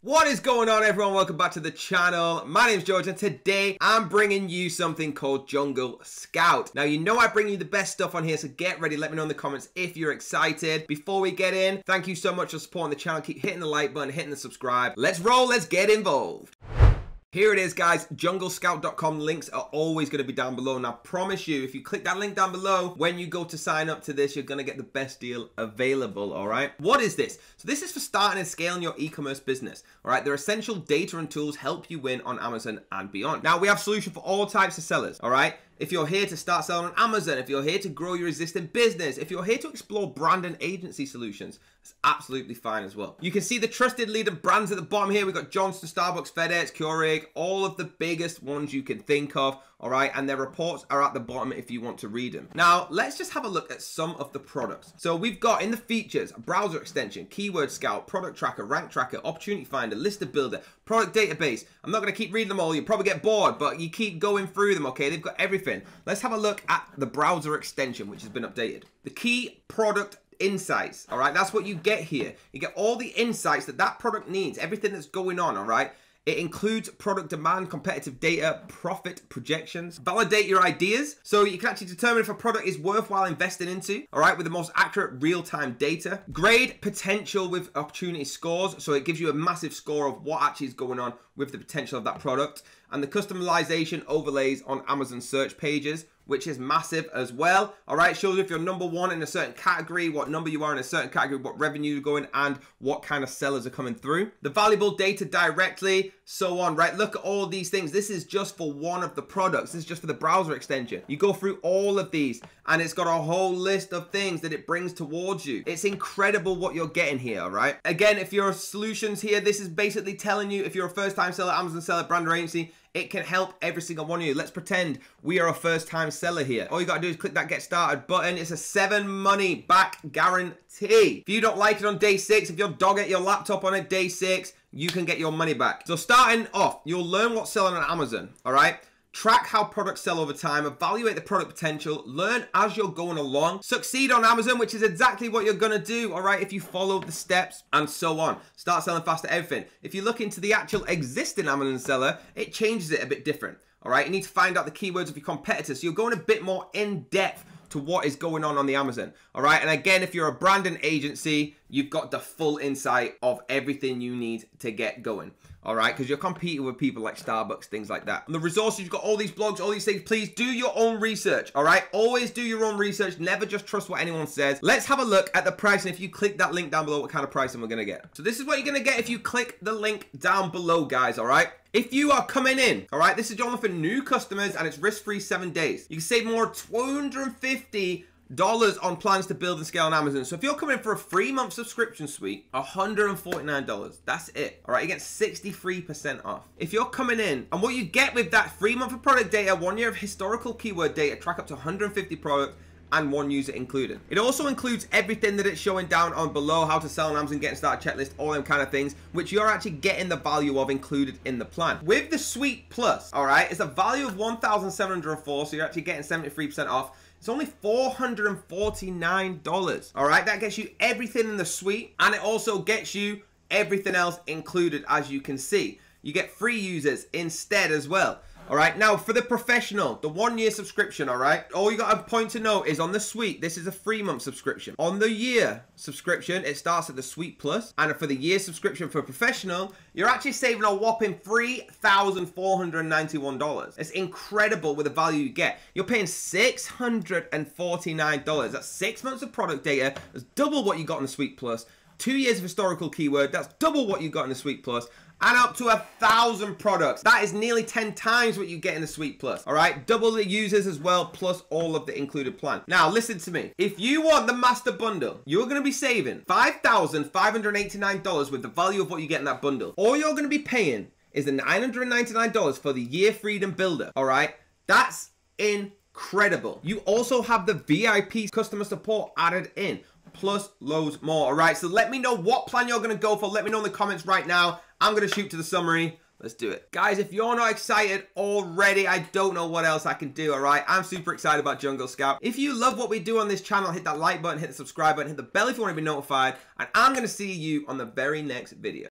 What is going on everyone? Welcome back to the channel. My name is George and today I'm bringing you something called Jungle Scout. Now you know I bring you the best stuff on here so get ready. Let me know in the comments if you're excited. Before we get in, thank you so much for supporting the channel. Keep hitting the like button, hitting the subscribe. Let's roll, let's get involved. Here it is, guys. JungleScout.com links are always going to be down below. And I promise you, if you click that link down below, when you go to sign up to this, you're going to get the best deal available, all right? What is this? So this is for starting and scaling your e-commerce business, all right? Their essential data and tools help you win on Amazon and beyond. Now, we have solution for all types of sellers, all right? If you're here to start selling on Amazon, if you're here to grow your existing business, if you're here to explore brand and agency solutions, it's absolutely fine as well. You can see the trusted leader brands at the bottom here. We've got Johnston, Starbucks, FedEx, Keurig, all of the biggest ones you can think of, all right? And their reports are at the bottom if you want to read them. Now, let's just have a look at some of the products. So we've got in the features, browser extension, keyword scout, product tracker, rank tracker, opportunity finder, listing builder, product database. I'm not going to keep reading them all. You'll probably get bored, but you keep going through them, okay? They've got everything Let's have a look at the browser extension, which has been updated. The key product insights, all right? That's what you get here. You get all the insights that that product needs, everything that's going on, all right? It includes product demand, competitive data, profit projections, validate your ideas. So you can actually determine if a product is worthwhile investing into, all right, with the most accurate real-time data. Grade potential with opportunity scores. So it gives you a massive score of what actually is going on with the potential of that product. And the customization overlays on Amazon search pages which is massive as well. All right, shows if you're number one in a certain category, what number you are in a certain category, what revenue you're going, and what kind of sellers are coming through. The valuable data directly, so on, right? Look at all these things. This is just for one of the products. This is just for the browser extension. You go through all of these, and it's got a whole list of things that it brings towards you. It's incredible what you're getting here, right? Again, if you're solutions here, this is basically telling you if you're a first-time seller, Amazon seller, brand agency, it can help every single one of you. Let's pretend we are a first time seller here. All you got to do is click that get started button. It's a seven money back guarantee. If you don't like it on day six, if you're dog at your laptop on a day six, you can get your money back. So starting off, you'll learn what's selling on Amazon, all right? Track how products sell over time, evaluate the product potential, learn as you're going along, succeed on Amazon, which is exactly what you're to do, all right, if you follow the steps and so on. Start selling faster, everything. If you look into the actual existing Amazon seller, it changes it a bit different, all right? You need to find out the keywords of your competitors. So you're going a bit more in depth to what is going on on the Amazon. All right. And again, if you're a branding agency, you've got the full insight of everything you need to get going all right? Because you're competing with people like Starbucks, things like that. And the resources, you've got all these blogs, all these things. Please do your own research, all right? Always do your own research. Never just trust what anyone says. Let's have a look at the price. And if you click that link down below, what kind of pricing we're going to get. So this is what you're going to get if you click the link down below, guys, all right? If you are coming in, all right, this is only for new customers and it's risk-free seven days. You can save more 250 dollars on plans to build and scale on Amazon. So if you're coming for a free month subscription suite, $149. That's it. All right, you get 63% off. If you're coming in, and what you get with that free month of product data, one year of historical keyword data, track up to 150 products, and one user included. It also includes everything that it's showing down on below, how to sell on Amazon, getting started checklist, all them kind of things, which you're actually getting the value of included in the plan. With the Suite Plus, all right, it's a value of 1,704, so you're actually getting 73% off. It's only $449. All right, that gets you everything in the suite and it also gets you everything else included as you can see. You get free users instead as well. All right, now for the professional, the one year subscription, all right? All you got a point to note is on the suite, this is a three month subscription. On the year subscription, it starts at the suite plus, and for the year subscription for professional, you're actually saving a whopping $3,491. It's incredible with the value you get. You're paying $649. That's six months of product data. That's double what you got in the suite plus. Two years of historical keyword. That's double what you got in the suite plus and up to a thousand products. That is nearly 10 times what you get in the Suite Plus. All right, double the users as well, plus all of the included plan. Now, listen to me. If you want the Master Bundle, you're going to be saving $5,589 with the value of what you get in that bundle. All you're going to be paying is the $999 for the Year Freedom Builder. All right, that's incredible. You also have the VIP customer support added in plus loads more. All right, so let me know what plan you're going to go for. Let me know in the comments right now. I'm going to shoot to the summary. Let's do it. Guys, if you're not excited already, I don't know what else I can do, all right? I'm super excited about Jungle Scout. If you love what we do on this channel, hit that like button, hit the subscribe button, hit the bell if you want to be notified, and I'm going to see you on the very next video.